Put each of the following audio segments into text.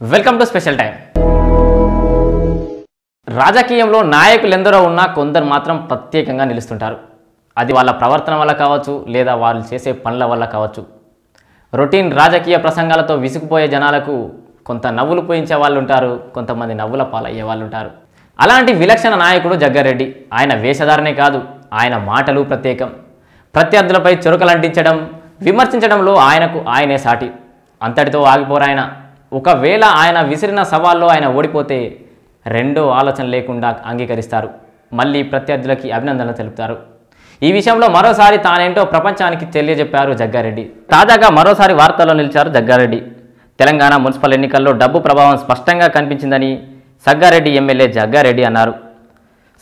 Welcome to special time రాజకీయంలో నాయకులు ఎందరో ఉన్నా కొందరు మాత్రం ప్రత్యేకంగా నిలుస్తుంటారు. అది వాళ్ళ ప్రవర్తన వల్ల కావచ్చు లేదా వాళ్ళు చేసే పనుల వల్ల కావచ్చు. రొటీన్ రాజకీయ ప్రసంగాలతో విసిగిపోయే జనాలకు కొంత నవ్వులు పోయించే వాళ్ళు ఉంటారు కొంతమంది నవ్వుల పాలయ్యే వాళ్ళు ఉంటారు అలాంటి విలక్షణ నాయకుడు జగ్గారెడ్డి. ఆయన వేషధారణే కాదు ఆయన మాటలు ప్రత్యేకం. ప్రత్యర్థులపై చురుకలంటించడం విమర్శించడంలో ఆయనకు ఆయనే సాటి. అంతటితో ఆగిపోరాయన. ఒకవేళ ఆయన విసిరిన సవాల్లో ఆయన ఓడిపోతే రెండో ఆలోచన లేకుండా అంగీకరిస్తారు. మళ్ళీ ప్రత్యర్థులకి అభినందనలు తెలుపుతారు. ఈ విషయంలో మరోసారి తానేంటో ప్రపంచానికి తెలియజెప్పారు జగ్గారెడ్డి. తాజాగా మరోసారి వార్తల్లో నిలిచారు జగ్గారెడ్డి. తెలంగాణ మున్సిపల్ ఎన్నికల్లో డబ్బు ప్రభావం స్పష్టంగా కనిపించిందని సగ్గారెడ్డి ఎమ్మెల్యే జగ్గారెడ్డి అన్నారు.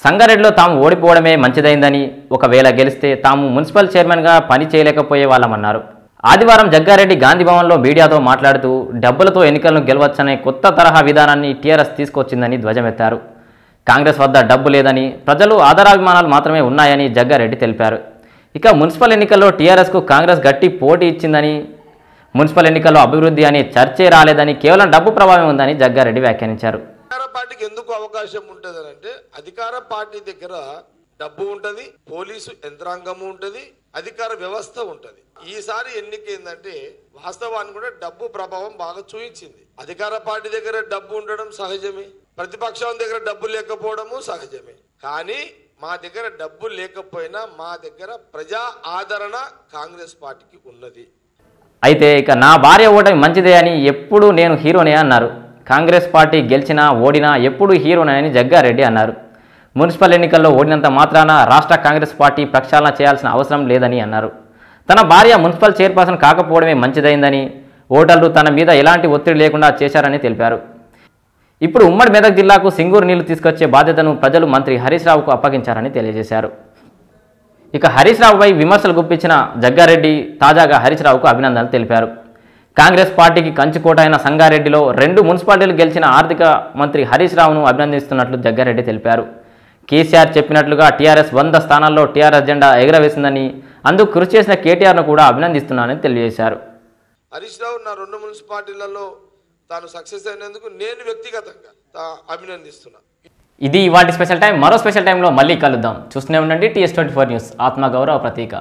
సంగారెడ్డిలో తాము ఓడిపోవడమే మంచిదైందని ఒకవేళ గెలిస్తే తాము మున్సిపల్ చైర్మన్గా పని చేయలేకపోయే వాళ్ళమన్నారు. ఆదివారం జగ్గారెడ్డి గాంధీ భవన్లో మీడియాతో మాట్లాడుతూ డబ్బులతో ఎన్నికలను గెలవచ్చనే కొత్త తరహా విధానాన్ని టీఆర్ఎస్ తీసుకొచ్చిందని ధ్వజమెత్తారు. కాంగ్రెస్ వద్ద డబ్బు లేదని ప్రజలు ఆధారాభిమానాలు మాత్రమే ఉన్నాయని జగ్గారెడ్డి తెలిపారు. ఇక మున్సిపల్ ఎన్నికల్లో టీఆర్ఎస్కు కాంగ్రెస్ గట్టి పోటీ ఇచ్చిందని మున్సిపల్ ఎన్నికల్లో అభివృద్ధి అనే చర్చే రాలేదని కేవలం డబ్బు ప్రభావం ఉందని జగ్గారెడ్డి వ్యాఖ్యానించారు. అధికార పార్టీకి ఎందుకు అవకాశం ఉంటది అంటే అధికార పార్టీ దగ్గర డబ్బు ఉంటది పోలీసు యంత్రాంగము ఉంటది అధికార వ్యవస్థ ఉంటది. ఈసారి ఎన్నిక ఏంటంటే వాస్తవాన్ని కూడా డబ్బు ప్రభావం బాగా చూపించింది అధికార పార్టీ దగ్గర డబ్బు ఉండడం సహజమే ప్రతిపక్షం దగ్గర డబ్బు లేకపోవడము సహజమే. కానీ మా దగ్గర డబ్బు లేకపోయినా మా దగ్గర ప్రజా ఆదరణ కాంగ్రెస్ పార్టీకి ఉన్నది. అయితే ఇక నా భార్య ఓటమి మంచిదే అని ఎప్పుడు నేను హీరోనే అన్నారు. కాంగ్రెస్ పార్టీ గెలిచినా ఓడినా ఎప్పుడు హీరోనే అని జగ్గారెడ్డి అన్నారు. మున్సిపల్ ఎన్నికల్లో ఓడినంత మాత్రాన రాష్ట్ర కాంగ్రెస్ పార్టీ ప్రక్షాళన చేయాల్సిన అవసరం లేదని అన్నారు. తన భార్య మున్సిపల్ చైర్పర్సన్ కాకపోవడమే మంచిదైందని ఓటర్లు తన మీద ఎలాంటి ఒత్తిడి లేకుండా చేశారని తెలిపారు. ఇప్పుడు ఉమ్మడి మెదక్ జిల్లాకు సింగూరు నీళ్ళు తీసుకొచ్చే బాధ్యతను ప్రజలు మంత్రి హరీష్ రావుకు అప్పగించారని తెలియజేశారు. ఇక హరీష్ రావుపై విమర్శలు గుప్పించిన జగ్గారెడ్డి తాజాగా హరీష్ రావుకు అభినందనలు తెలిపారు. కాంగ్రెస్ పార్టీకి కంచుకోట అయిన సంగారెడ్డిలో రెండు మున్సిపాలిటీలు గెలిచిన ఆర్థిక మంత్రి హరీష్ రావును అభినందిస్తున్నట్లు జగ్గారెడ్డి తెలిపారు. కేసీఆర్ చెప్పినట్లుగా టీఆర్ఎస్ వంద స్థానాల్లో టీఆర్ఎస్ జెండా ఎగరవేసిందని అందుకు కృషి చేసిన కేటీఆర్ను కూడా అభినందిస్తున్నానని తెలియజేశారు. హరీష్ రావు నా రెండు మున్సిపాలిటీలలో తాను సక్సెస్ అయినందుకు నేను వ్యక్తిగతంగా అభినందిస్తున్నా. ఇది ఇవాటి స్పెషల్ టైం మరో స్పెషల్ టైంలో మళ్ళీ కలుద్దాం. చూస్తూనే ఉండండి టీఎస్ ట్వంటీ ఫోర్ న్యూస్. ఆత్మగౌరవ ప్రతీక.